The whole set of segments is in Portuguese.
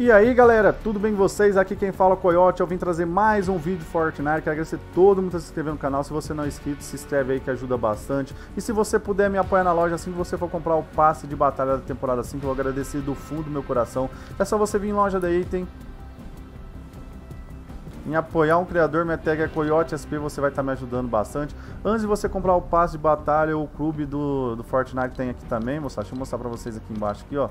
E aí galera, tudo bem com vocês? Aqui quem fala é o Coyote, eu vim trazer mais um vídeo de Fortnite, quero agradecer todo mundo que se inscreveu no canal, se você não é inscrito, se inscreve aí que ajuda bastante. E se você puder me apoiar na loja assim que você for comprar o passe de batalha da temporada 5, eu vou agradecer do fundo do meu coração. É só você vir em loja da Item, em apoiar um criador, minha tag é Coyote SP, você vai estar tá me ajudando bastante. Antes de você comprar o passe de batalha, o clube do, do Fortnite tem aqui também, moçada. Deixa eu mostrar pra vocês aqui embaixo, aqui, ó.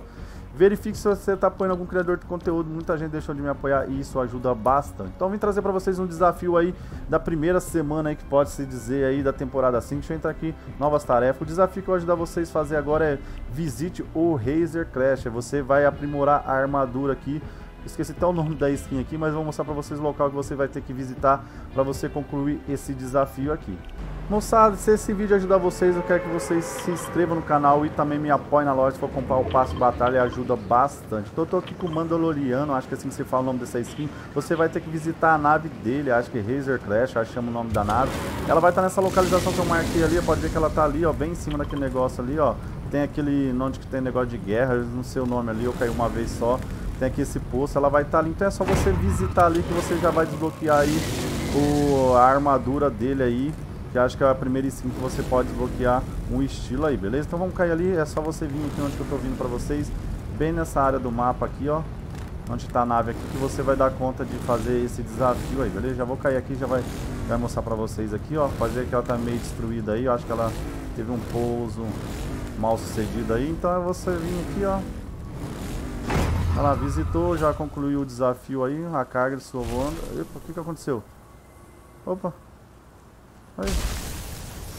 Verifique se você está apoiando algum criador de conteúdo. Muita gente deixou de me apoiar e isso ajuda bastante. Então vim trazer para vocês um desafio aí da primeira semana aí que pode se dizer aí da temporada 5. Deixa eu entrar aqui, novas tarefas. O desafio que eu vou ajudar vocês a fazer agora é visite o Razer Clash. Você vai aprimorar a armadura aqui Esqueci até o nome da skin aqui, mas vou mostrar para vocês o local que você vai ter que visitar para você concluir esse desafio aqui. Moçada, se esse vídeo ajudar vocês, eu quero que vocês se inscrevam no canal e também me apoiem na loja se for comprar o passo batalha, ajuda bastante. Então eu tô aqui com o Mandaloriano, acho que é assim que se fala o nome dessa skin. Você vai ter que visitar a nave dele, acho que Razer Clash, acho que chama o nome da nave. Ela vai estar nessa localização que eu marquei ali, pode ver que ela tá ali, ó, bem em cima daquele negócio ali, ó. Tem aquele, onde que tem negócio de guerra, não sei o nome ali, eu caí uma vez só. Tem aqui esse poço, ela vai estar tá ali. Então é só você visitar ali que você já vai desbloquear aí o, a armadura dele aí. Que acho que é a primeira skin que você pode desbloquear um estilo aí, beleza? Então vamos cair ali, é só você vir aqui onde eu tô vindo pra vocês. Bem nessa área do mapa aqui, ó. Onde tá a nave aqui, que você vai dar conta de fazer esse desafio aí, beleza? Já vou cair aqui, já vai, vai mostrar pra vocês aqui, ó. Ver que ela tá meio destruída aí, eu acho que ela teve um pouso mal sucedido aí. Então é você vir aqui, ó Olha lá, visitou, já concluiu o desafio aí, a carga de sua voando. Epa, o que que aconteceu? Opa. Aí.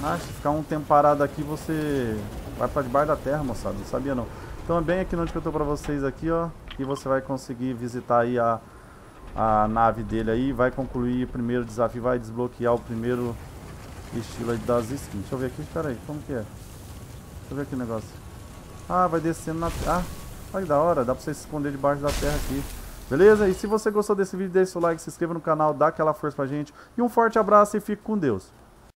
Ah, se ficar um tempo parado aqui, você vai pra debaixo da terra, moçada. Não sabia não. Então é bem aqui onde eu tô pra vocês aqui, ó. E você vai conseguir visitar aí a, a nave dele aí. Vai concluir o primeiro desafio, vai desbloquear o primeiro estilo das skins. Deixa eu ver aqui, espera aí, como que é? Deixa eu ver aqui o negócio. Ah, vai descendo na... Ah, Olha que da hora, dá pra você se esconder debaixo da terra aqui. Beleza? E se você gostou desse vídeo, deixe seu like, se inscreva no canal, dá aquela força pra gente. E um forte abraço e fique com Deus.